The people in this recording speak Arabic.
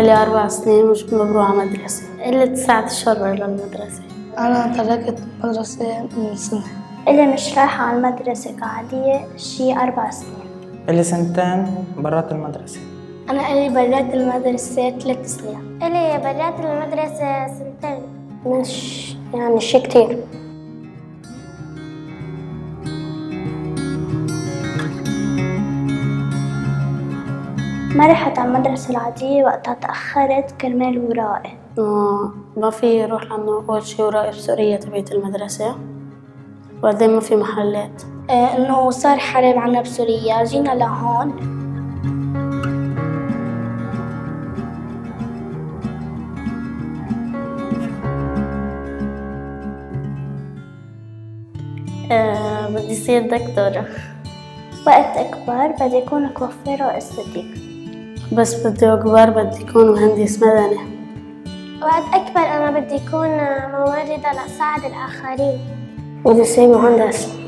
إلي أربع سنين مش بروح على مدرسة. إلي تسعة أشهر برا المدرسة. أنا تركت مدرسة من سنة. إلي مش رايحة على المدرسة قاعدية شي أربع سنين. إلي سنتين برات المدرسة. أنا إلي برات المدرسة ثلاث سنين. إلي برات المدرسة سنتين. مش يعني شي كتير. ما رحت على المدرسة العادية وقتها تأخرت كرمال ورائي. ما ما في روح لأنه أول شي وراقي بسوريا تبعت المدرسة؟ وبعدين ما في محلات؟ آه إنه صار حرب عنا بسوريا جينا لهون. آه بدي صير دكتورة. وقت أكبر بدي أكون كوافيرة وإستاتيك بس بدي أكبر بدي أكون مهندس مدني. وقت أكبر أنا بدي أكون ممرضة لأساعد الآخرين. بدي أصير مهندس.